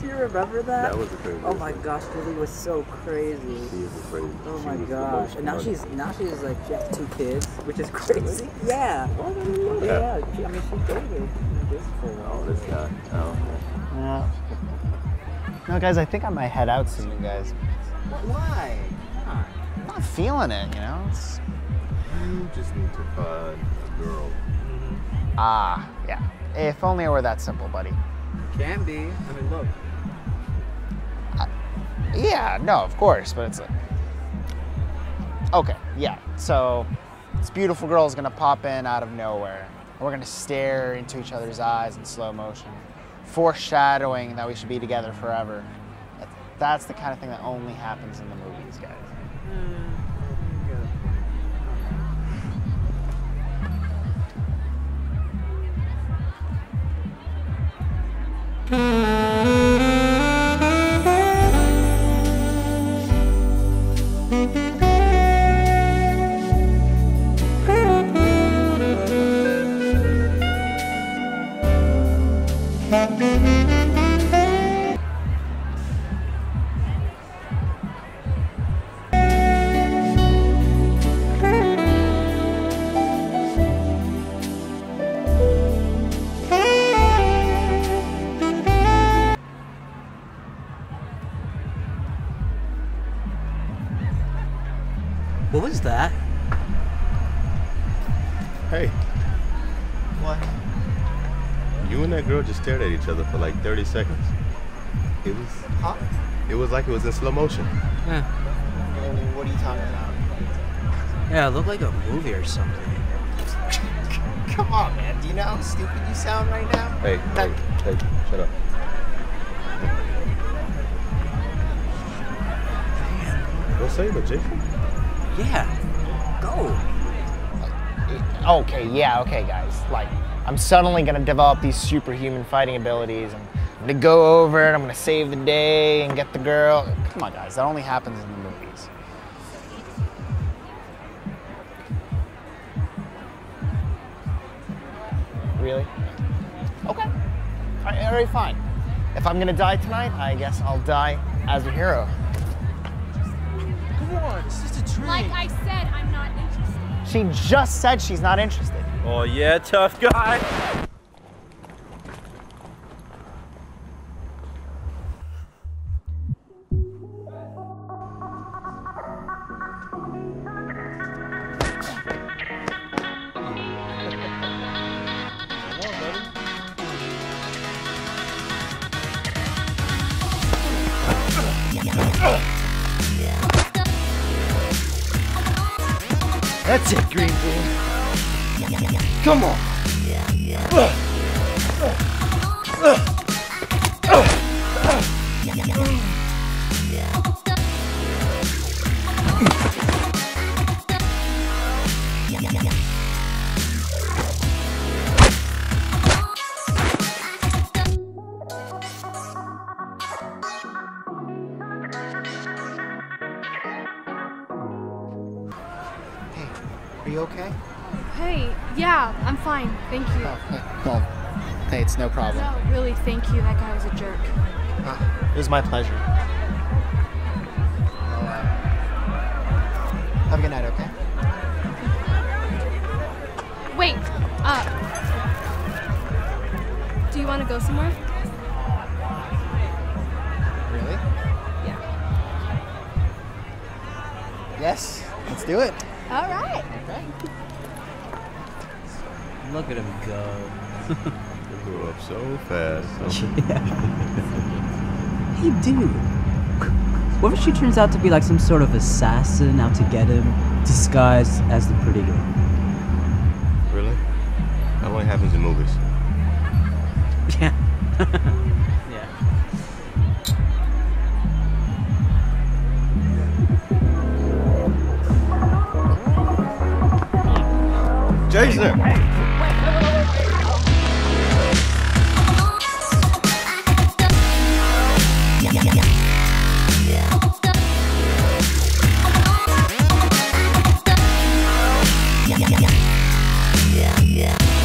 Do you remember that? That was a crazy. Oh my gosh, Julie was so crazy. She is crazy. Oh she my gosh. And now fun. she's now she's like she has two kids, which is crazy. Yeah. What? I didn't know that. Yeah. She, I mean, she dated this for a Oh, this guy. Oh. Yeah. No, guys, I think I might head out soon, guys. Why? I'm not feeling it, you know? It's, You just need to find a girl. ah, yeah. If only it were that simple, buddy. Can be. I mean, look. Yeah, no, of course, but it's like. Okay, yeah. So, this beautiful girl is gonna pop in out of nowhere. And we're gonna stare into each other's eyes in slow motion, foreshadowing that we should be together forever. That's the kind of thing that only happens in the movies, guys. Hmm. Música What was that? Hey, What? you and that girl just stared at each other for like 30 seconds. It was. Huh? It was like it was in slow motion. Yeah. What are you talking about? Yeah, it looked like a movie or something. Come on, man. Do you know how stupid you sound right now? Hey, That- hey, hey, shut up. Go save her, Jason. Yeah. Go. Okay, yeah, okay, guys. Like, I'm suddenly gonna develop these superhuman fighting abilities, and I'm gonna go over and I'm gonna save the day and get the girl. Come on, guys, that only happens in the movies. Really? Okay. All right, all right, fine. If I'm gonna die tonight, I guess I'll die as a hero. Come it's just a dream. Like I said, I'm not interested. She just said she's not interested. Oh yeah, tough guy. That's it, Green Bean. Come on. Hey, are you okay? Hey, yeah, I'm fine. Thank you. Oh, hey, well, hey, it's no problem. No, really, thank you. That guy was a jerk. Ah, it was my pleasure. Well, uh, have a good night, okay? Wait, uh. Do you want to go somewhere? Really? Yeah. Yes, let's do it. All right. Okay. Look at him go. he grew up so fast. So Hey, dude. What if she turns out to be like some sort of assassin out to get him, disguised as the pretty girl? really? That only happens in movies. guys there? Yeah.